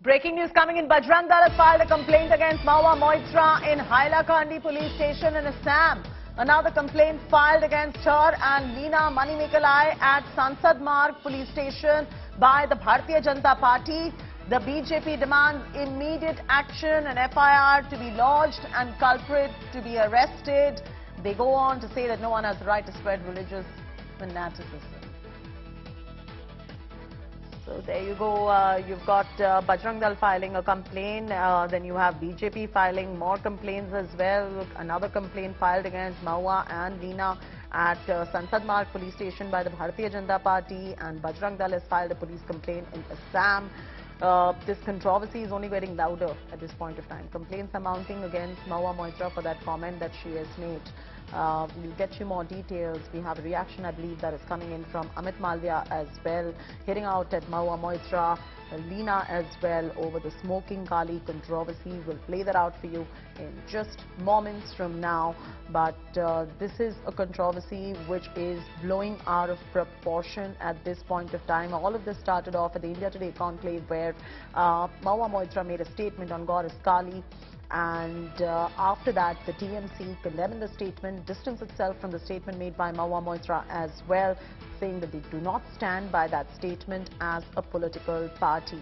Breaking news coming in. Bajrang has filed a complaint against Mahua Moitra in Hailakandi police station in Assam. Another complaint filed against her and Leena Manimekalai at Sansad Marg police station by the Bharatiya Janata Party. The BJP demands immediate action and FIR to be lodged and culprit to be arrested. They go on to say that no one has the right to spread religious fanaticism. So there you go. Uh, you've got uh, Bajrang Dal filing a complaint. Uh, then you have BJP filing more complaints as well. Another complaint filed against Mahua and Leena at uh, Sansad Marg police station by the Bharatiya Janata Party. And Bajrang Dal has filed a police complaint in Assam. Uh, this controversy is only getting louder at this point of time. Complaints are mounting against Mahua Moitra for that comment that she has made. Uh, we'll get you more details. We have a reaction, I believe, that is coming in from Amit Malviya as well, hitting out at Mahua Moitra, Leena as well over the smoking Kali controversy. We'll play that out for you in just moments from now. But uh, this is a controversy which is blowing out of proportion at this point of time. All of this started off at the India Today conclave where uh, Mahua Moitra made a statement on Goddess Kali. And uh, after that, the TMC condemned the statement, distanced itself from the statement made by Mahua Moitra as well, saying that they do not stand by that statement as a political party.